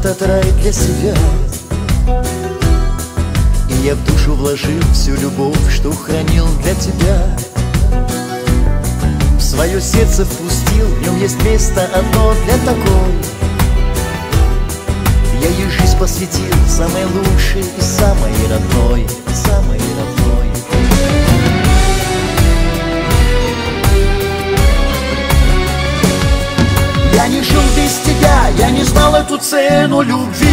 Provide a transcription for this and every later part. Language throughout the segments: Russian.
этот рай для себя. И я в душу вложил всю любовь, что хранил для тебя. В свое сердце впустил, в нем есть место одно для такой. Я ей жизнь посвятил, самой лучшей и самой родной эту цену любви.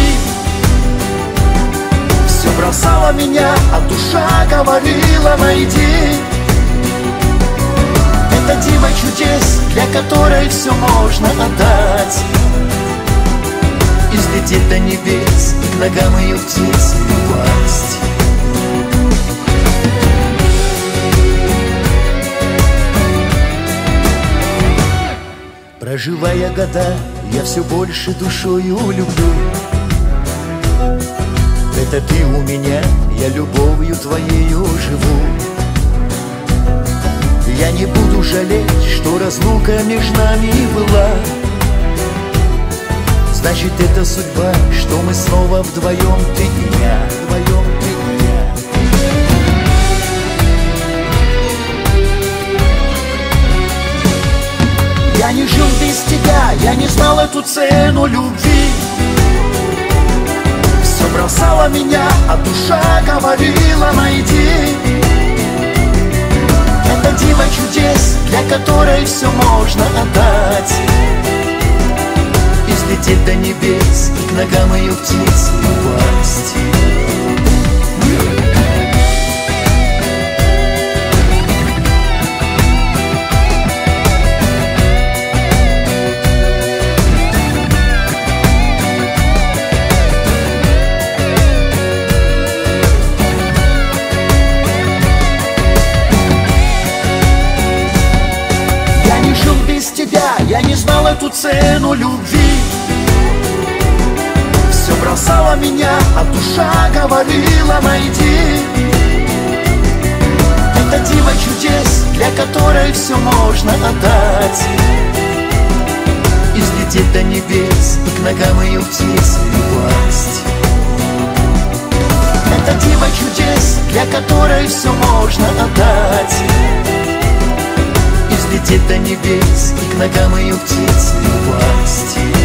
Все бросало меня, а душа говорила найди Это Дима чудес, для которой все можно отдать. Излететь до небес и к ногам ее птиц упасть Проживая года, я все больше душою люблю. Это ты у меня, я любовью твоею живу. Я не буду жалеть, что разлука между нами была. Значит, это судьба, что мы снова вдвоем, ты и я я не знал эту цену любви. Все бросало меня, а душа говорила найди Это диво чудес, для которой все можно отдать. Излететь до небес и к ногам ее птиц я не знал эту цену любви. Все бросало меня, а душа говорила найди Это диво чудес, для которой все можно отдать. Излететь до небес и к ногам ее птиц упасть. Это диво чудес, для которой все можно отдать Излететь до небес и к ногам ее птиц упасть